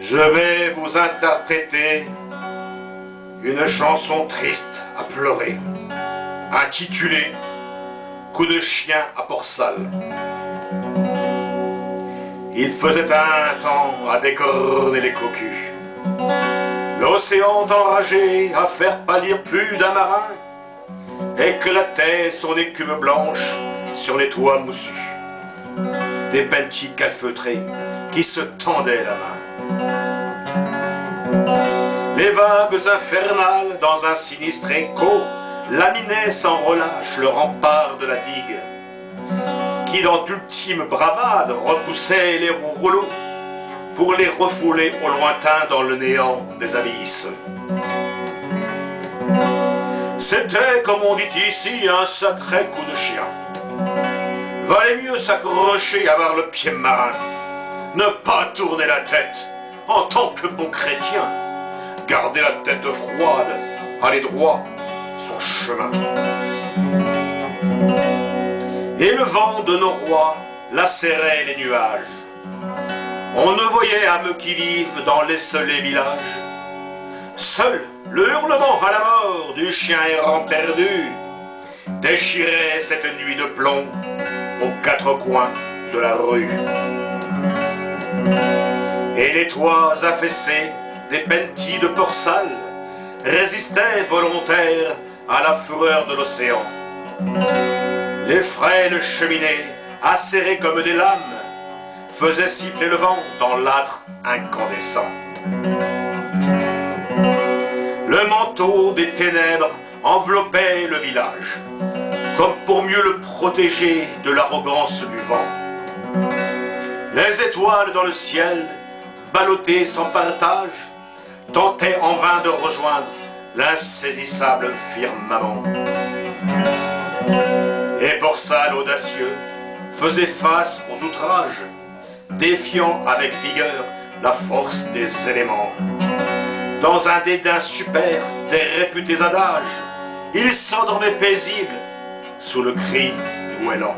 Je vais vous interpréter une chanson triste à pleurer, intitulée Coup de chien à Port-Salle. Il faisait un temps à décorner les cocus. L'océan enragé à faire pâlir plus d'un marin éclatait son écume blanche sur les toits moussus. Des pentis calfeutrés qui se tendaient la main. Les vagues infernales dans un sinistre écho laminaient sans relâche le rempart de la digue, qui dans d'ultimes bravades repoussait les rouleaux pour les refouler au lointain dans le néant des abysses. C'était, comme on dit ici, un sacré coup de chien. Valait mieux s'accrocher à avoir le pied marin, ne pas tourner la tête en tant que bon chrétien, garder la tête froide, aller droit son chemin. Et le vent de nos rois lacérait les nuages. On ne voyait âme qui vivent dans les seuls villages. Seul le hurlement à la mort du chien errant perdu déchirait cette nuit de plomb aux quatre coins de la rue. Et les toits affaissés des pentis de Port-Salle résistaient volontaires à la fureur de l'océan. Les frêles cheminées, acérées comme des lames, faisaient siffler le vent dans l'âtre incandescent. Le manteau des ténèbres enveloppait le village, comme pour mieux le protéger de l'arrogance du vent. Les étoiles dans le ciel, ballottées sans partage, tentaient en vain de rejoindre l'insaisissable firmament. Et pour ça, l'audacieux faisait face aux outrages, défiant avec vigueur la force des éléments. Dans un dédain super des réputés adages, il s'endormait paisible sous le cri du goéland.